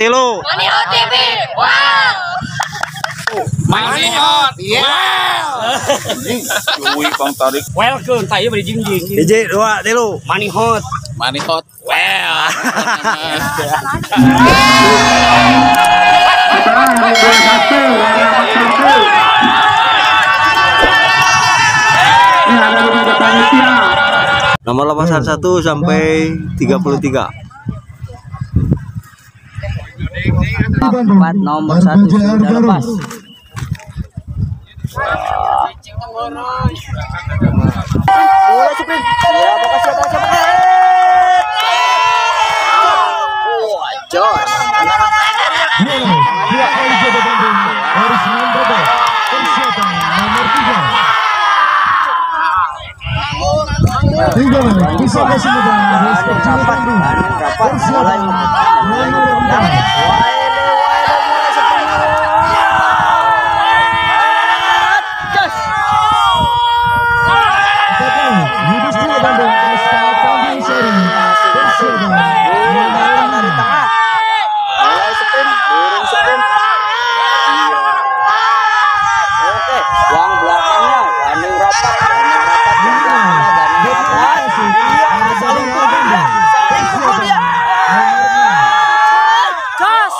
telu. Manihot TV. Wow. Manihot. Wow. Cuy Bang Tarik. Welcome, tayo beri jingjing. Hiji dua. Money hot. Well. Nomor 81 sampai 33. Empat nomor satu sudah lepas. Bola sprint. Ya, bakal siapa siapa. Oh, Jos. Tiga menit, bisa kasih mudah. Rapat, rapat. Bola yang Jos. Yudhistira Bandung, SK Tanjung Sari, Persiapan. dari tengah. Mulai sprint, burung sprint. Oke, yang belakangnya banding rapat, banding rapat, banding rapat, banding rapat. Iya, saling pukul ya, saling pukul ya. Jos.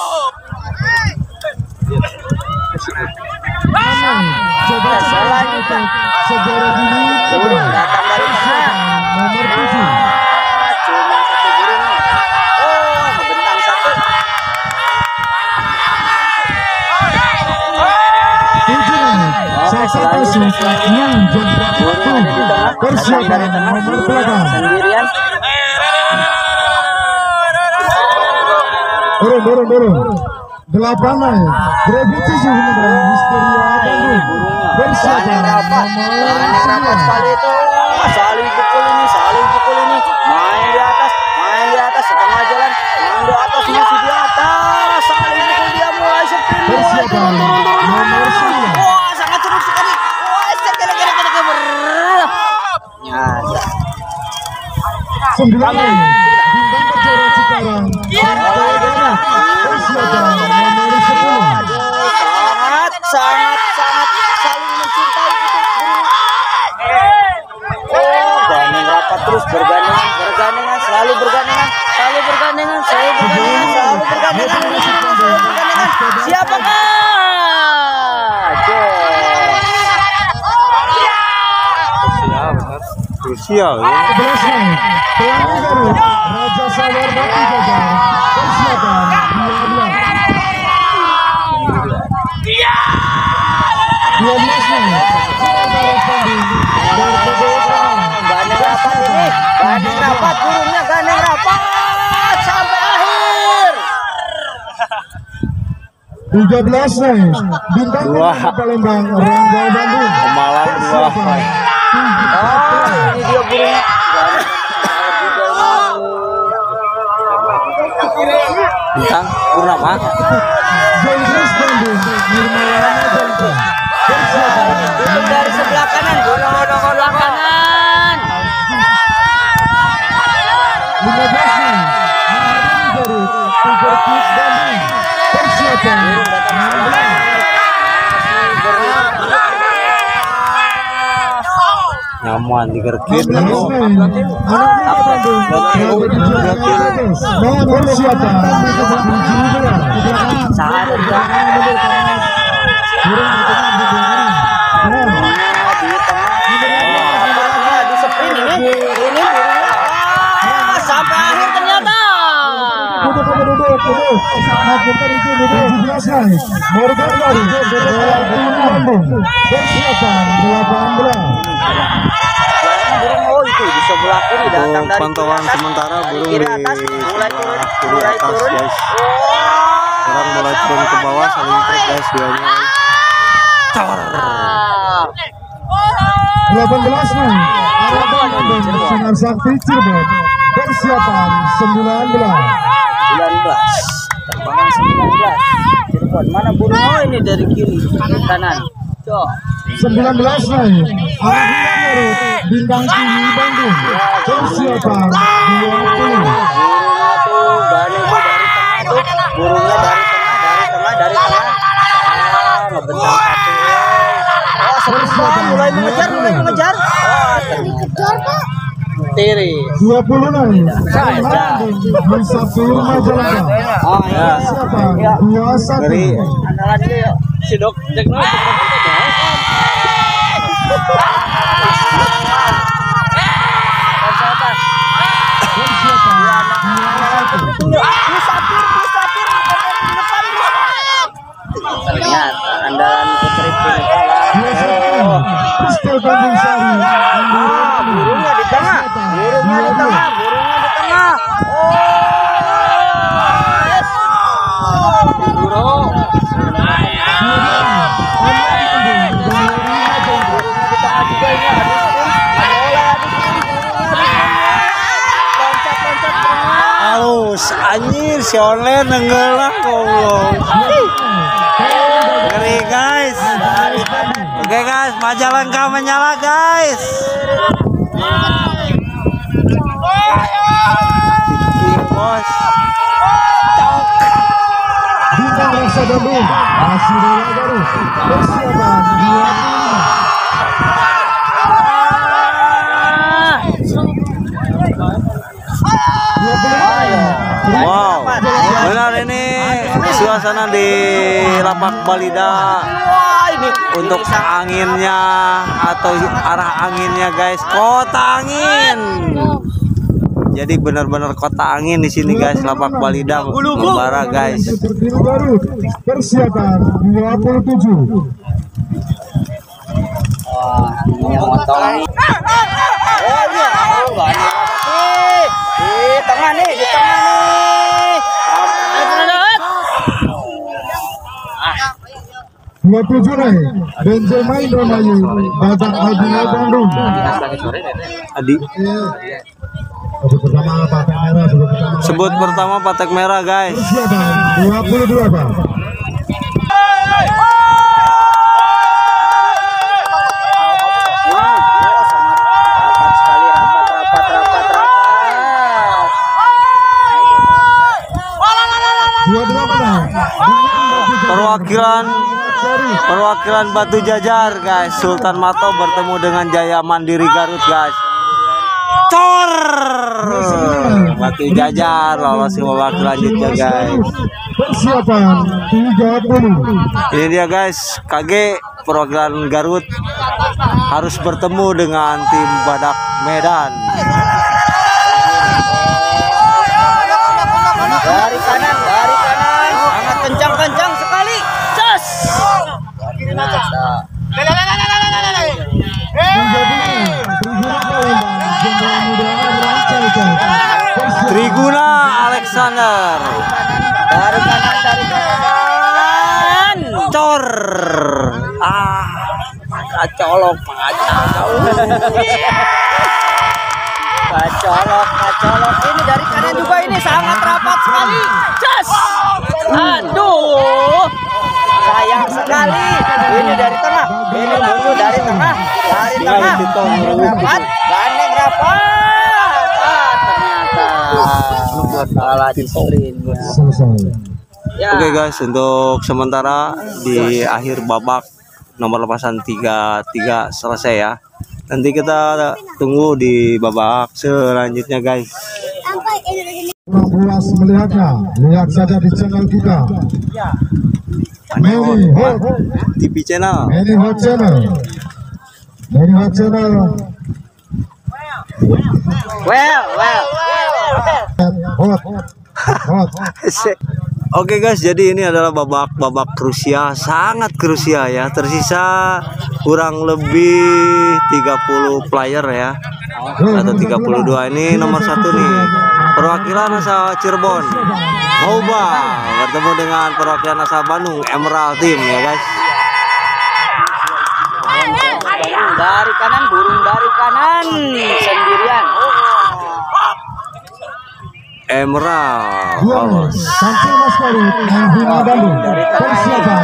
Coba salah kita sejarah dulu. Burung datang dari tengah. Nomor tujuh. Ah, Cuma satu burung. Oh, ngebentang satu. Tujuh menit. Kasus yang dari Persiapan nomor sendirian. Turun, turun, turun. Delapan. Gravity tujuh menit. Histeria Bandung. Persiapan nomor sembilan. sekali itu Wah, saling pukul ini saling pukul ini main di atas main di atas setengah jalan main di atas masih di atas saling pukul dia mulai sprint mulai Persiapan turun turun turun nomor turun sembilan. wah sangat seru sekali wah kira kira kira kira kira nyata Sembilan menit. Bintang Kejora Cikarang. Persiapan nomor sepuluh. Aduh, sangat sangat sangat saling mencintai itu burung Oh, gandeng rapat terus bergandengan, bergandengan, selalu bergandengan, selalu bergandengan, selalu bergandengan, selalu bergandengan, selalu bergandengan. Siapakah? Jos. Krusial ya. Sebelas menit. Pelangi Garut. Raja Sabar Batu Jajar. Persiapan dua belas. Dua belas menit. Sementara Bandung. Berkegokan. Gandeng rapat ini, gandeng rapat, burungnya gandeng rapat sampai akhir. 13 menit. Bintang Palembang. Rangga Bandung. Malang dua. Oh, ini dia burungnya. Purnama. Dari sebelah kanan, dari sebelah kanan. 15 menit. Maharani Garut. Tiger Kids Bandung. Persiapan. Nyaman digerkit. 16 menit. Maharani Bandung. Nomor persiapan. Sangat di. Ah, sampai akhir ternyata. Morgan Baru Bandung persiapan 18 Burung oh itu di sebelah kiri datang dari pantauan atas. sementara burung di atas mulai turun, sebelah kiri mulai atas, turun. guys. Sekarang mulai turun ke bawah saling trek guys duanya. Ah. 18 menit Araba Bandung Sinar Sakti Cirebon persiapan 19 19 terbangan 19 Cirebon mana burung oh ini dari kiri kanan Cok 19 menit Arahian Garut Bintang Tinggi Bandung persiapan 20 burungnya tuh dari dari tengah burungnya dari tengah dari tengah dari tengah ah ngebentang satu oh sebentar mulai mengejar mulai mengejar oh ternyata tiri 20 naik. Saja. Musafir Majalengka. oh iya Persiapan ya 21. Ngeri. andalan dia yuk si dok cek dulu Persiapan 21. Ternyata andalan putri pink kalah 21. Pistol Tanjung Sari. Ah, burungnya di tengah. Burungnya di tengah. Burungnya di tengah. Oh. Yes. Burung. Di tengah juga ini aduh. Ada oleh aduh. Loncat loncat burungnya. Halus, anjir si online nenggelam goblok. Ngeri guys. Oke guys, Majalengka menyala guys. Bos. Bintang Rasa Bandung. Asirul Garut. Persiapan Wow, benar ini suasana di lapak Balida Wah, ini untuk anginnya atau arah anginnya guys, kota angin. Jadi benar-benar kota angin di sini guys, lapak Balida membara guys. Garut. Persiapan 27. Wah, ini motong. Oh iya, oh di tengah nih. Dua tujuh naik Benzema Indramayu Badak Madinah Bandung. Adi, Sebut pertama merah sebut pertama patek merah guys. persiapan 22 Pak. Perwakilan perwakilan Batu Jajar guys, Sultan Mato bertemu dengan Jaya Mandiri Garut guys. Cor! Batu Jajar lolos ke babak selanjutnya guys. persiapan 30 Ini dia guys, KG perwakilan Garut harus bertemu dengan tim Badak Medan. Triguna Alexander. Dari kanan, dari kanan. Cor. Ah, kacolok, kacau. Kacolok, kacolok. Ini dari kanan juga ini sangat rapat sekali. Jos. Aduh. Sayang sekali. Ini dari tengah. Ini dulu dari tengah. Dari tengah. Rapat. Gandeng rapat. Ternyata. Salah di screen-nya. selesai Ya. Oke guys, untuk sementara di akhir babak nomor lepasan 33 selesai ya. Nanti kita tunggu di babak selanjutnya guys. puas melihatnya lihat saja di channel kita Many Hot TV channel. Many Hot Channel Many Hot Channel Well, well. Hot Hot Oke guys, jadi ini adalah babak-babak krusial, sangat krusial ya. Tersisa kurang lebih 30 player ya. Atau 32 ini nomor satu nih. Perwakilan asal Cirebon. Hoba bertemu dengan perwakilan asal Bandung, Emerald Team ya guys. Dari kanan, burung dari kanan sendirian. Emerald. Dua. Sampai Mas Bandung Persiapan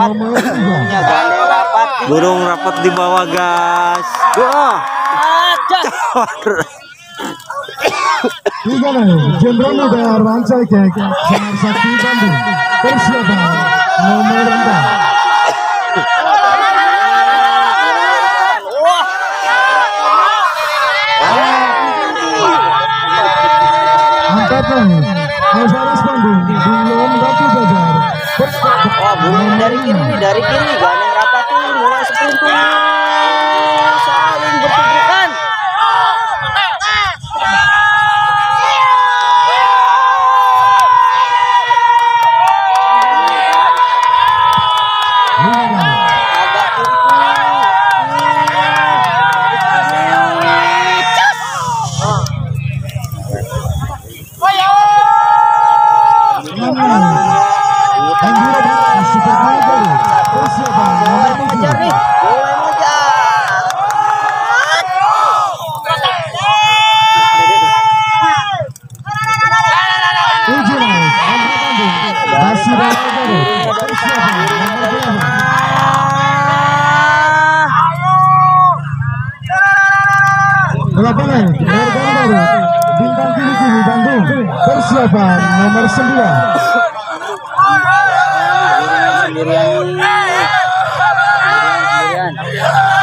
Nomor gandeng rapat. Burung rapat di bawah guys. Wah. Tiga naik, Jenderal Muda Rancai Kek, Sakti Bandung. Persiapan nomor empat. Persiapan Wah, bunyi dari kiri dari kiri. Gandeng rapat tuh, mulai sprint tuh. Saling bertuburkan. lima naik. Agak Ngejar nih, mulai ngejar. Persiapan nomor 9 Sendirian nih. Sendirian, sendirian.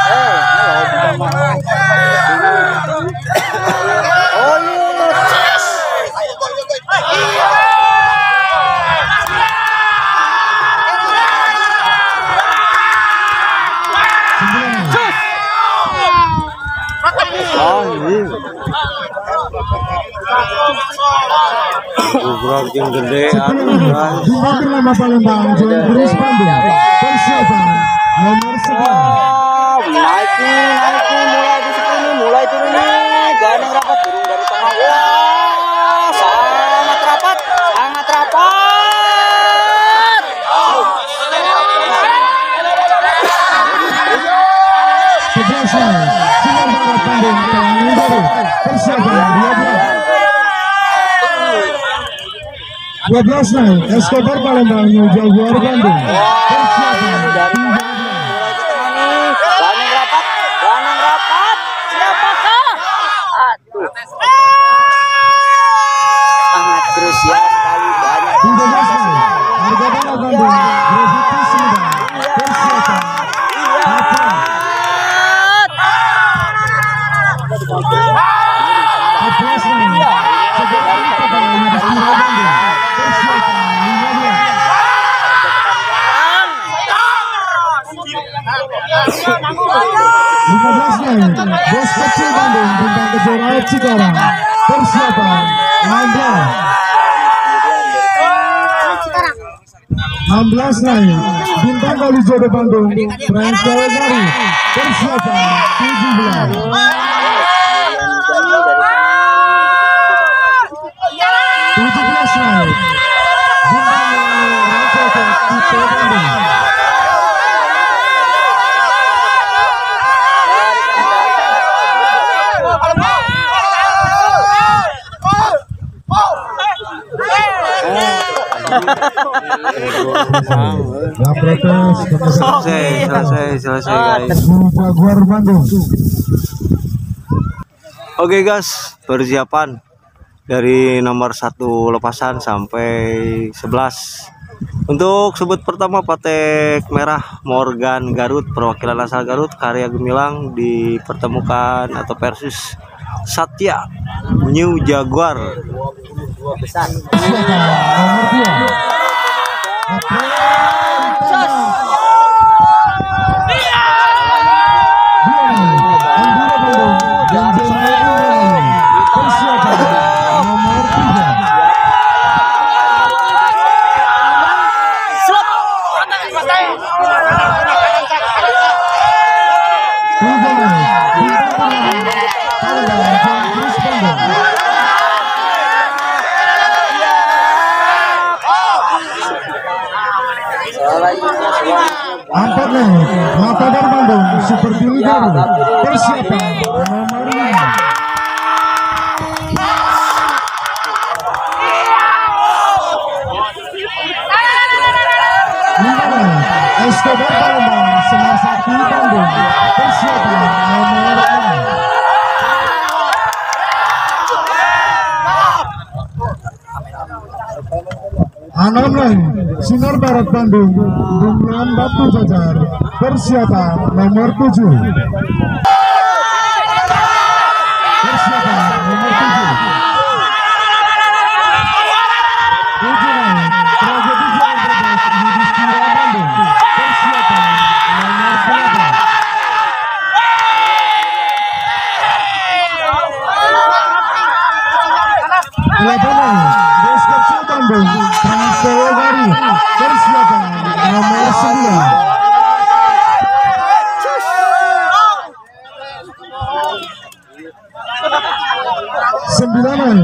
Eh, ini loh, bukan mau. Oh, iya. anjing Guys. Dimakan nama Palembang Terus Bandung Persiapan nomor 11 Wow, naik nih, naik nih, mulai di sini mulai turun nih. Rapat turun dari tengah. Wah, sangat rapat, sangat rapat. Sebelas naik Sinar Barat Bandung Pelangi Baru Persiapan 12 12 naik Escobar Palembang New Jaguar Bandung Persiapan Dari tengah nih, mulai ke tengah nih. Gandeng rapat, gandeng rapat. Siapakah? Aduh. Sangat krusial sekali banyak. 13 naik Harga Bandung Gravity Sumedang Persiapan Patron 14 naik Sejarah Kepala Nasional Bandung Persiapan 15 15 naik Bos Kecil Bandung Bintang Kejora Persiapan 16 16 naik Bintang Kalijodo Bandung Trans Baru Persiapan 17 17 naik Bintang Rancete Tipe Bandung Selesai, selesai, selesai guys. Oke guys, persiapan dari nomor satu lepasan sampai 11 Untuk sebut pertama Patek Merah Morgan Garut perwakilan asal Garut karya gemilang dipertemukan atau versus Satya New Jaguar Besar. Nomor 2 Matagar Bandung seperti ya, leader persiapan. Nomor 6. Persiapan Sinar Barat Bandung. Dumlan Batu Jajar persiapan nomor 7 Sembilanan.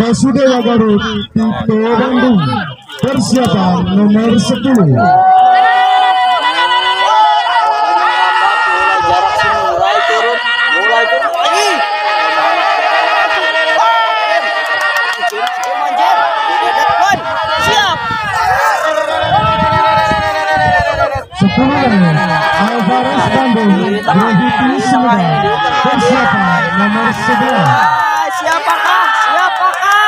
Basudewa Garut Tito Bandung persiapan nomor 10 jarak sini mulai turun mulai turun lagi siap Sepuluh. Alvarez Bandung Rohiti Sumedang. Persiapan nomor 11 Ah, siapakah siapakah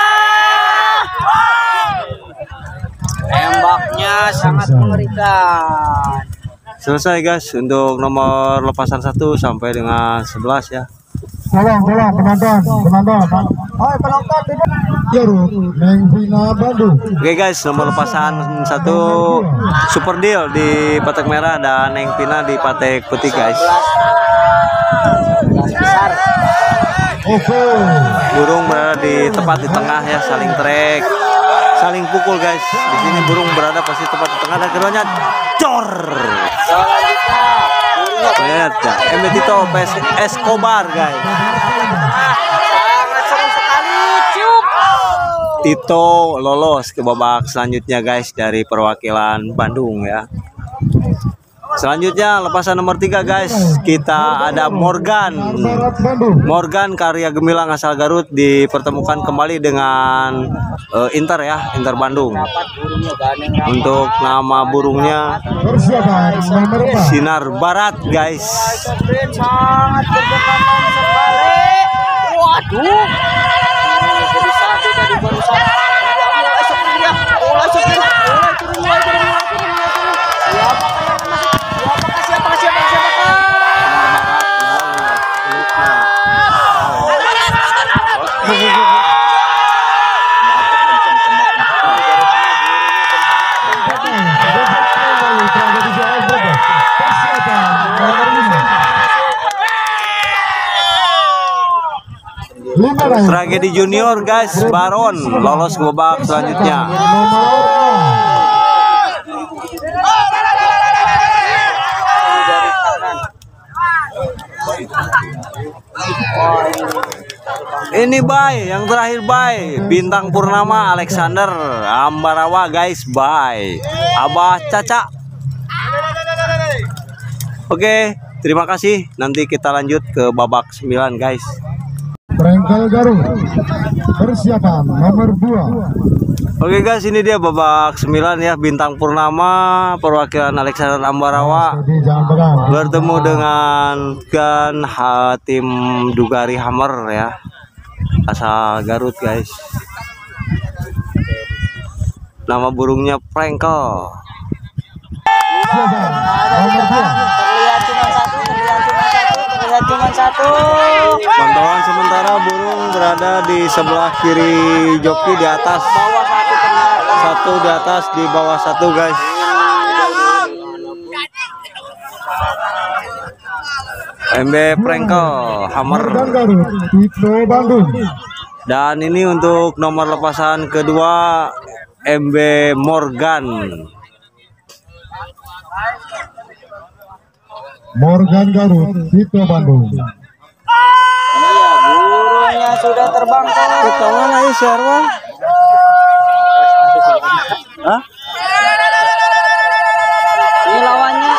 tembaknya sangat mengerikan Selesai guys untuk nomor lepasan 1 sampai dengan 11 ya. Tolong, tolong penonton, penonton. Hai. Oke guys, nomor lepasan 1 Super Deal di Patek Merah dan Neng Pina di Patek Putih guys. Burung berada di tepat di tengah ya, saling trek, saling pukul guys. Di sini burung berada pasti tepat di tengah dan keduanya cor. Lihat ya, MB Tito PS Escobar guys. Tito lolos ke babak selanjutnya guys dari perwakilan Bandung ya. Selanjutnya lepasan nomor 3 guys, kita ada Morgan. Morgan karya gemilang asal Garut dipertemukan kembali dengan eh, Inter ya, Inter Bandung. Untuk nama burungnya Persiapan nomor 4. Sinar Barat guys. Waduh ini jadi satu tadi baru satu Ya, mulai Soprin dia mulai Soprin mulai turun mulai turun mulai turun mulai turun siapakah yang masuk siapakah siapakah siapakah Tragedi jalan bebas. Persiapan nomor 5. Lima Tragedi Junior guys, Baron lolos ke babak selanjutnya. Ini bye, yang terakhir bye. Bintang Purnama Alexander Ambarawa guys, bye. Abah Caca. Oke, terima kasih. Nanti kita lanjut ke babak 9 guys. Prengkel Garut. Persiapan nomor 2. Oke guys, ini dia babak 9 ya Bintang Purnama perwakilan Alexander Ambarawa bertemu dengan kan ha, tim Dugari Hammer ya. Asal Garut guys. Nama burungnya Prengkel. Nomor 2. Satu Pantauan sementara burung berada di sebelah kiri joki di atas. bawah satu ternyata Satu di atas di bawah satu guys. MB Prengkel Hammer dan ini untuk nomor lepasan kedua MB Morgan Morgan Garut. Tito Bandung. iya burungnya sudah terbang ke ke mana ya Sherwan? Hah? ini lawannya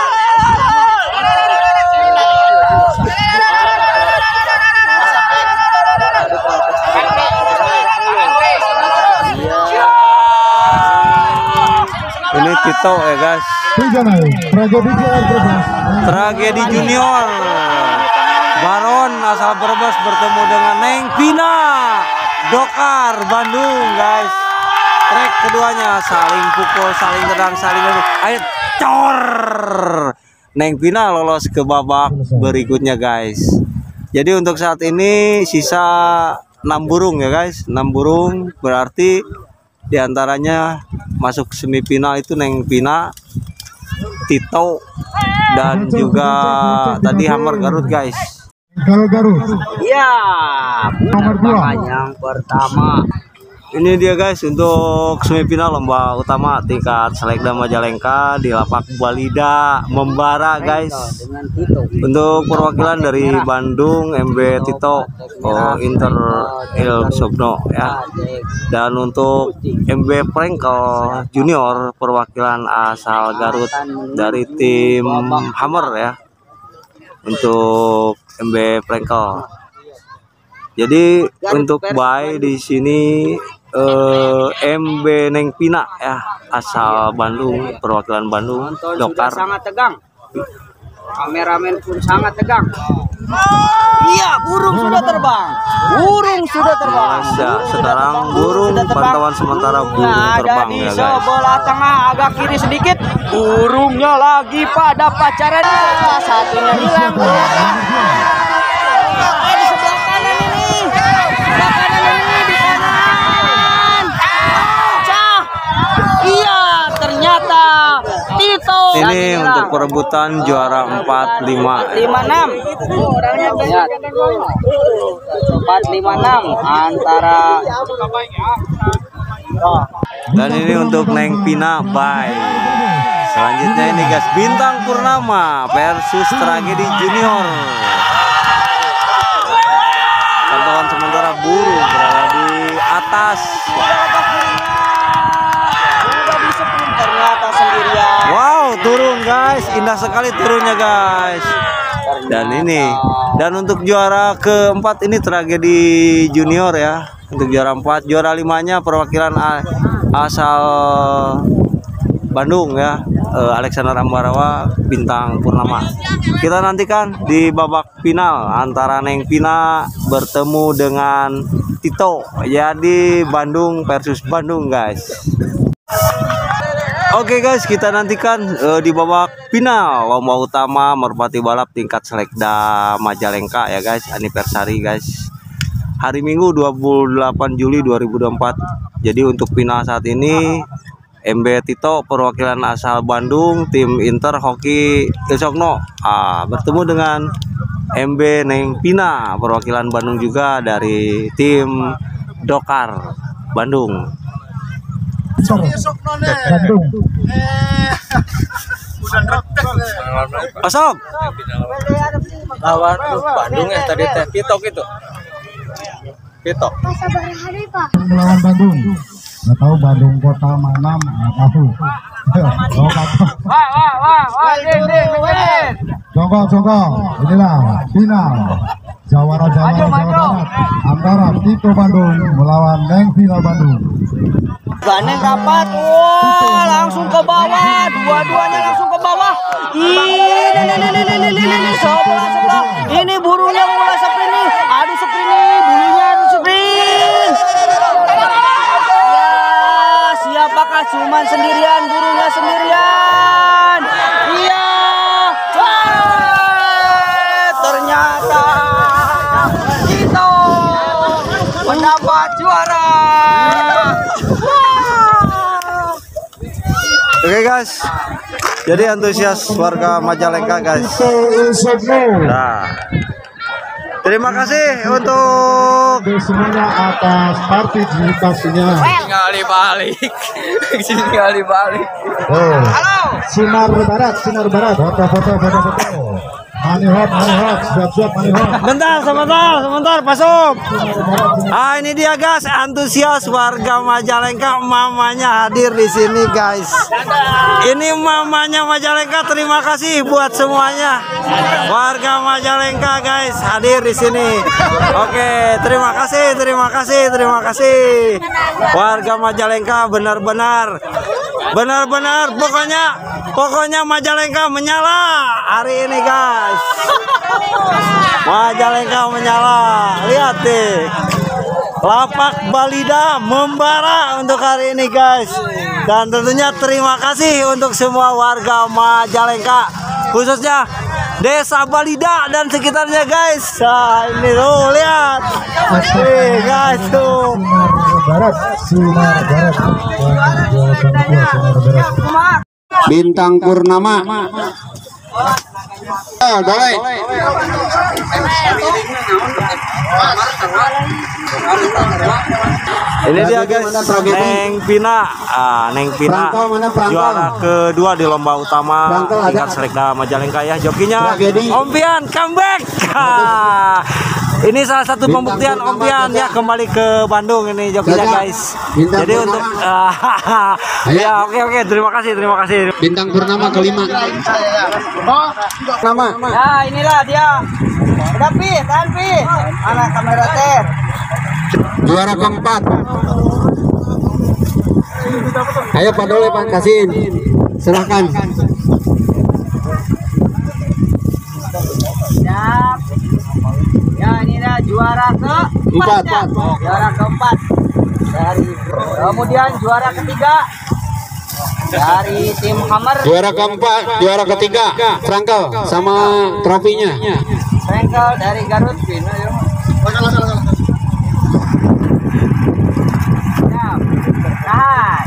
Ini Tito ya guys. Tragedi Junior. Baron asal Brebes bertemu dengan Neng Pina. Dokar Bandung guys. Trek keduanya saling pukul, saling tendang, saling ayo cor. Neng Pina lolos ke babak berikutnya guys. Jadi untuk saat ini sisa 6 burung ya guys, 6 burung berarti di antaranya masuk semifinal itu Neng Pina, Tito dan juga tadi Hammer Garut guys. Kalau Garut Iya. Nomor dua. Yang pertama. Ini dia guys untuk semifinal lomba utama tingkat Selekda Majalengka di lapak Balida Membara guys. Untuk perwakilan dari Bandung MB Tito oh, Inter Il Sogno ya. Dan untuk MB Prengkel Junior perwakilan asal Garut dari tim Hammer ya. Untuk MB Prengkel. Jadi untuk buy di sini eh, MB Neng Pina ya asal Bandung perwakilan Bandung sudah Dokar sangat tegang. Kameramen pun sangat tegang. Iya, burung sudah terbang. Burung sudah terbang. Masya, sekarang burung pantauan sementara burung terbang ada di ya guys. sebelah tengah agak kiri sedikit. Burungnya lagi pada pacaran. Salah satunya hilang. ternyata. Eh, di sebelah kanan ini. Sebelah kanan ini di kanan. Cah. Iya, ternyata Tito. Ini untuk perebutan juara 4 5 lima enam lihat empat lima enam antara dan ini untuk Neng Pina bye. Selanjutnya ini guys Bintang Purnama versus Tragedi Junior. Pantauan sementara burung berada di atas. Guys. Indah sekali turunnya guys. Dan ini dan untuk juara keempat ini tragedi junior ya. Untuk juara empat, juara limanya perwakilan asal Bandung ya. eh, Alexander Ambarawa bintang Purnama. Kita nantikan di babak final antara Neng Pina bertemu dengan Tito. Jadi Bandung versus Bandung guys. Oke guys, kita nantikan eh, di babak final lomba utama merpati balap tingkat selekda Majalengka ya guys, anniversary guys. Hari Minggu 28 Juli 2024. Jadi untuk final saat ini MB Tito perwakilan asal Bandung, tim Inter Hoki Ilsokno ah, bertemu dengan MB Neng Pina perwakilan Bandung juga dari tim Dokar Bandung. Bandung Masuk. Lawan Bandung ya tadi teh Pitok itu. Pitok. melawan Bandung nggak tahu Bandung kota mana nggak tahu oh, wah wah wah wah ding ding ding Jongkok, jongkok. Inilah final. Jawara Jawa. Barat antara Tito Bandung melawan Neng Final Bandung. Gandeng rapat, wah langsung ke bawah, dua-duanya langsung ke bawah. Ini, ini, ini, ini, ini, ini, ini, sebelah, sebelah. Ini burungnya mulai sprint nih, aduh sprint nih, bulunya aduh sprint. Ya, siapakah cuman sendirian, burungnya sendirian. Iya, Wah, ternyata Tito mendapat juara. Oke guys. Jadi antusias warga Majalengka guys. Nah. Terima kasih untuk semuanya atas partisipasinya. Tinggal dibalik. Tinggal dibalik. Oh. Sinar Barat, Sinar Barat. Foto, foto, foto, foto. Bentar, sebentar, sebentar, masuk. Ah, ini dia guys, antusias warga Majalengka, mamanya hadir di sini guys. Ini mamanya Majalengka, terima kasih buat semuanya. Warga Majalengka guys, hadir di sini. Oke, terima kasih, terima kasih, terima kasih. Warga Majalengka benar-benar benar-benar pokoknya pokoknya Majalengka menyala hari ini guys. Majalengka menyala. Lihat deh. Lapak Balida membara untuk hari ini guys. Dan tentunya terima kasih untuk semua warga Majalengka khususnya Desa Balida dan sekitarnya guys. Nah, ini tuh lihat. Nih guys tuh. Bintang Purnama. Ah, boleh. Ini dia guys? Neng Pina, ah, Neng Pina, juara kedua di lomba utama tingkat selekta Majalengka ya. Jokinya. Om Pian comeback. Ini salah satu Bintang pembuktian Om Pian ya kembali ke Bandung ini jokinya Jaga. guys. Bintang Jadi Purnama. untuk ah, ya oke oke terima kasih terima kasih. Bintang Purnama kelima. Nama. Nah, inilah dia. Udah pi, tahan pi. Mana kamera teh? Juara keempat. Ayo Pak Dole Pak kasihin. Silahkan. Ya, inilah juara ke Empat. ya. Juara keempat. Dari kemudian juara ketiga dari tim Hammer Juara keempat, juara ketiga, Frankel sama trofinya. Bengkel dari Garut. Siap. Tahan.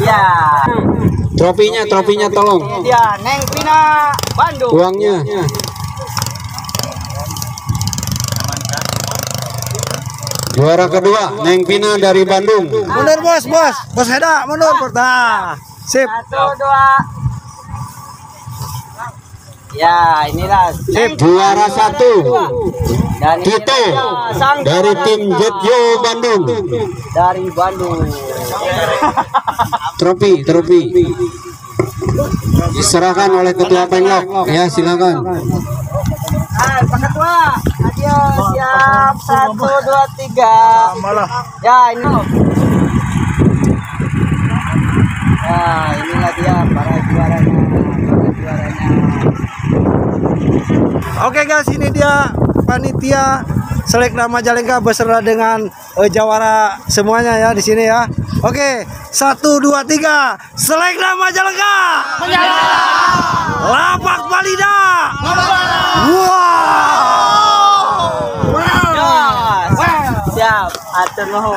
Iya. Trofinya, trofinya tolong. Ini dia Neng Pina Bandung. Uangnya. Juara kedua, Neng Pina dari Bandung. Mundur bos bos, bos Heda mundur. Nah, sip. Satu dua. Ya inilah Neng Juara satu, dan Tito dari tim Jetyo Bandung. dari Bandung. Trofi, trofi. Diserahkan oleh ketua penglok. Ya, silakan. Ah, Pak Ketua. Ayo siap satu dua tiga. Ya ini. Nah inilah dia para juaranya. Para juaranya. Oke guys, ini dia panitia Selekta Majalengka beserta dengan eh, jawara semuanya ya di sini ya. Oke, satu dua tiga, Selekta Majalengka. Lapak Balida. Wow. 然后